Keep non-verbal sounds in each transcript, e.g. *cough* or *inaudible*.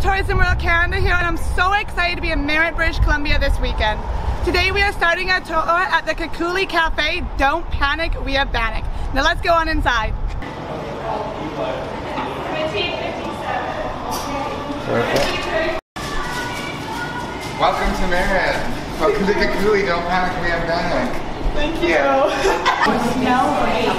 Tourism World Canada here and I'm so excited to be in Merritt, British Columbia this weekend. Today we are starting a tour at the Kekuli Cafe. Don't panic, we have Bannock. Now let's go on inside. Welcome to Merritt. Welcome to Kekuli. Don't panic, we have Bannock. Thank you. *laughs* Yeah,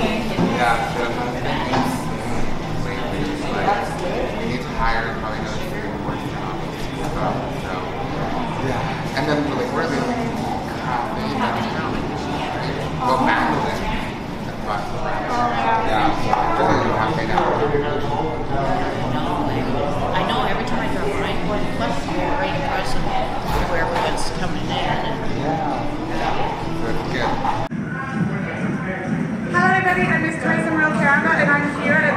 in. And So good. Hello everybody, I'm Miss Tourism World Canada and I'm here at the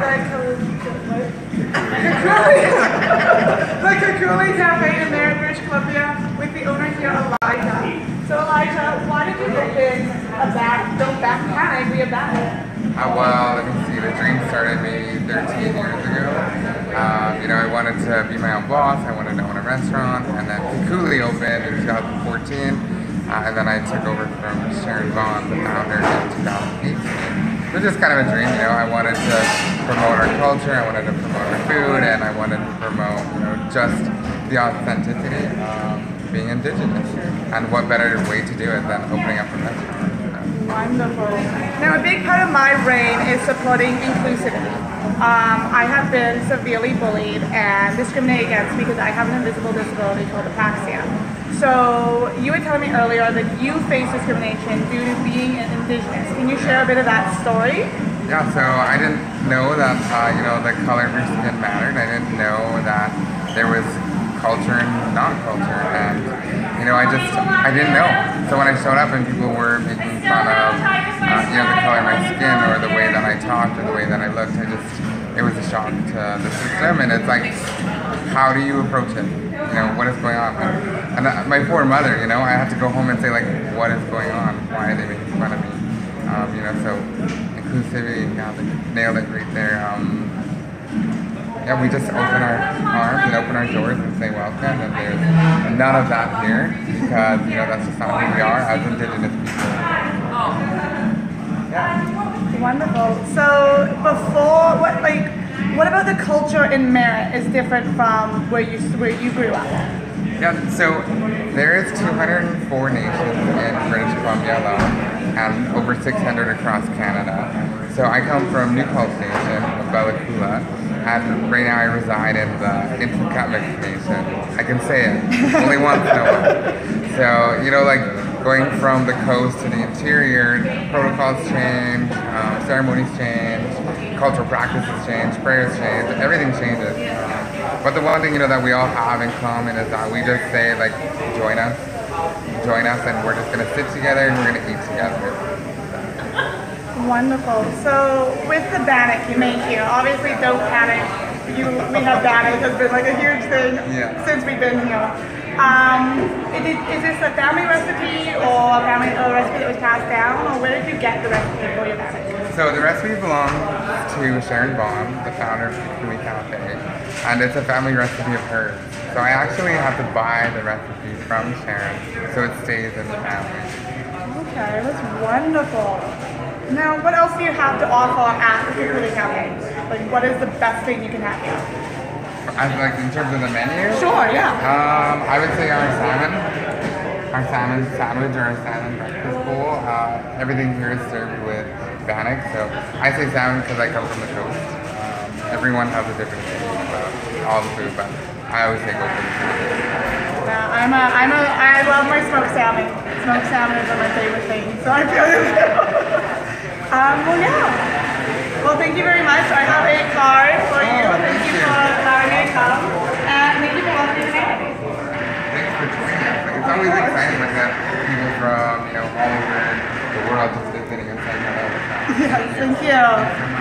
*laughs* the Kekuli Cafe in Merritt, British Columbia with the owner here, Elijah. So Elijah, why did you open a back, don't back panic, we have Bannock? Uh, well, let me see. The dream started maybe 13 years ago. Um, you know, I wanted to be my own boss. I wanted to own a restaurant, and then Kekuli opened in 2014, uh, and then I took over from Sharon Bond, the founder, in 2018. It was just kind of a dream, you know. I wanted to promote our culture, I wanted to promote our food, and I wanted to promote, you know, just the authenticity of being indigenous. And what better way to do it than opening up a restaurant? Wonderful. Now, a big part of my reign is supporting inclusivity. Um, I have been severely bullied and discriminated against because I have an invisible disability called apraxia. So, you were telling me earlier that you face discrimination due to being an indigenous. Can you share a bit of that story? Yeah, so I didn't know that uh, you know the color of your skin mattered. I didn't know that there was culture and non-culture, and you know I just I didn't know. So when I showed up and people were making fun of uh, you know the color of my skin or the way that I talked or the way that I looked, I just it was a shock to the system, and it's like how do you approach it? You know what is going on? And, and uh, my poor mother, you know, I had to go home and say like what is going on? Why are they making fun of me? Um, you know, so inclusivity, yeah, nailed it right there. Um, yeah, we just open our arms and open our doors and say welcome, and there's none of that here because you know that's just not who we are as Indigenous people. Yeah. Wonderful. So, before, what, like, what about the culture in Merritt is different from where you, where you grew up? Yeah, so there is 204 nations in British Columbia alone, and over 600 across Canada. So I come from Nuxalk Nation, Bella Coola, and right now I reside in the Intukatmik Nation. I can say it, only once, no one. *laughs* So, you know, like going from the coast to the interior, protocols change, um, ceremonies change, cultural practices change, prayers change, everything changes. But the one thing, you know, that we all have in common is that we just say, like, join us, join us, and we're just gonna sit together and we're gonna eat together. Wonderful. So with the Bannock you make here, obviously don't panic. You, we have Bannock has been like a huge thing Yeah. since we've been here. Um, is, it, is this a family recipe or a family a recipe that was passed down, or where did you get the recipe for your Bannock? So the recipe belongs to Sharon Bond, the founder of Kekuli Cafe, and it's a family recipe of hers. So I actually have to buy the recipe from Sharon, so it stays in the family. Okay, that's wonderful. Now, what else do you have to offer at the Kekuli Cafe? Like, what is the best thing you can have here? As like in terms of the menu, Sure, yeah. um, I would say our salmon, our salmon sandwich or our salmon breakfast bowl. Uh, everything here is served with bannock, so I say salmon because I come from the coast. Um, everyone has a different opinion about all the food, but I always say go for the salmon. Yeah, I'm a, I'm a, I love my smoked salmon. Smoked salmon is one of my favorite things, so I feel *laughs* you. Um, well, yeah. Well, thank you very much. I have a card for oh, you. Thank, you for allowing me to come. And thank you for welcoming me. Thanks for joining us. It's always exciting when have people from, you know, all over the world just visiting and saying hello. *laughs* Yes, thank you.